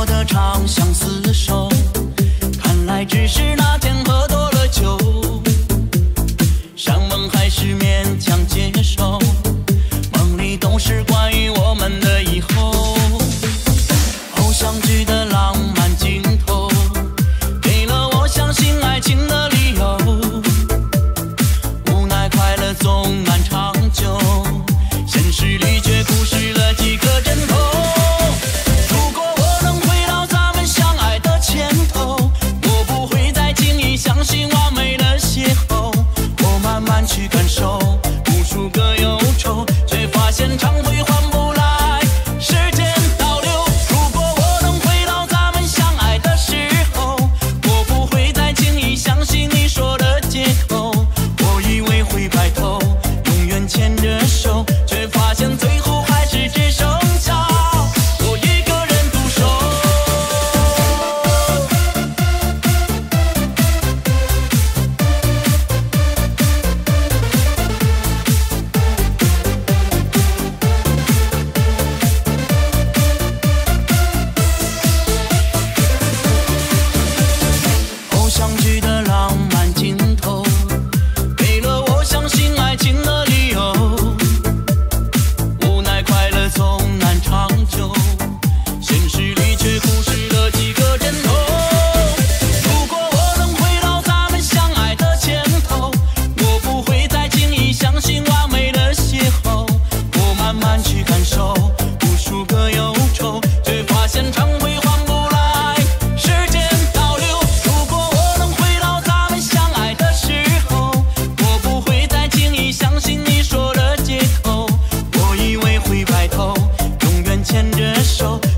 我的长相去感受。 멈춰